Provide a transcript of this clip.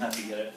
have to get it.